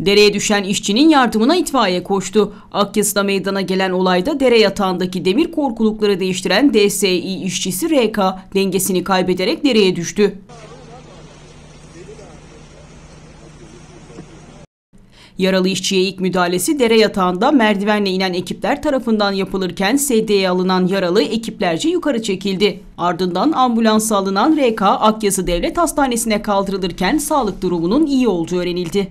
Dereye düşen işçinin yardımına itfaiye koştu. Akyası'da meydana gelen olayda dere yatağındaki demir korkulukları değiştiren DSİ işçisi RK dengesini kaybederek dereye düştü. Yaralı işçiye ilk müdahalesi dere yatağında merdivenle inen ekipler tarafından yapılırken sedyeye alınan yaralı ekiplerce yukarı çekildi. Ardından ambulansa alınan RK Akyazı Devlet Hastanesi'ne kaldırılırken sağlık durumunun iyi olduğu öğrenildi.